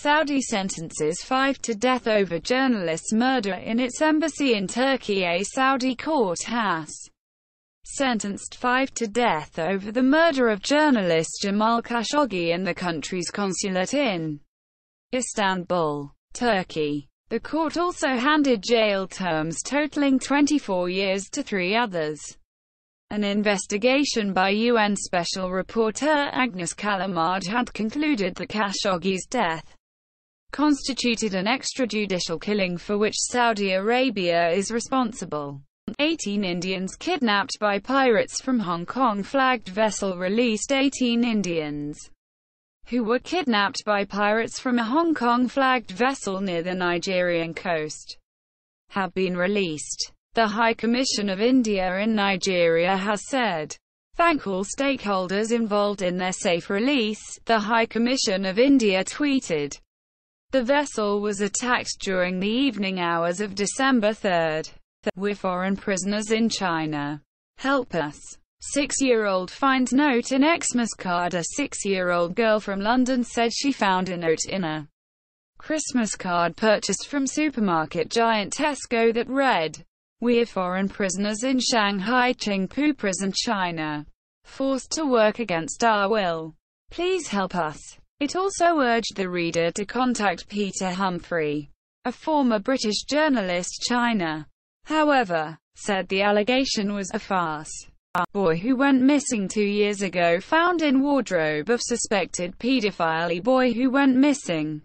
Saudi sentences five to death over journalist's murder in its embassy in Turkey. A Saudi court has sentenced five to death over the murder of journalist Jamal Khashoggi in the country's consulate in Istanbul, Turkey. The court also handed jail terms totaling 24 years to three others. An investigation by UN Special Rapporteur Agnes Callamard had concluded that Khashoggi's death constituted an extrajudicial killing for which Saudi Arabia is responsible. 18 Indians kidnapped by pirates from Hong Kong flagged vessel released 18 Indians who were kidnapped by pirates from a Hong Kong flagged vessel near the Nigerian coast have been released. The High Commission of India in Nigeria has said, Thank all stakeholders involved in their safe release, the High Commission of India tweeted. The vessel was attacked during the evening hours of December 3. We're foreign prisoners in China. Help us. Six-year-old finds note in Xmas card A six-year-old girl from London said she found a note in a Christmas card purchased from supermarket giant Tesco that read, we're foreign prisoners in Shanghai Qingpu prison China. Forced to work against our will. Please help us. It also urged the reader to contact Peter Humphrey, a former British journalist China. However, said the allegation was a farce. A boy who went missing two years ago found in wardrobe of suspected pedophile A boy who went missing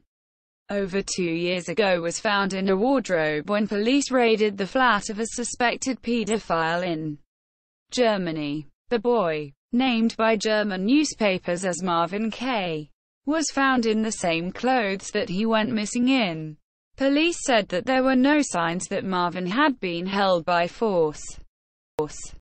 over two years ago was found in a wardrobe when police raided the flat of a suspected pedophile in Germany. The boy, named by German newspapers as Marvin K., was found in the same clothes that he went missing in. Police said that there were no signs that Marvin had been held by force.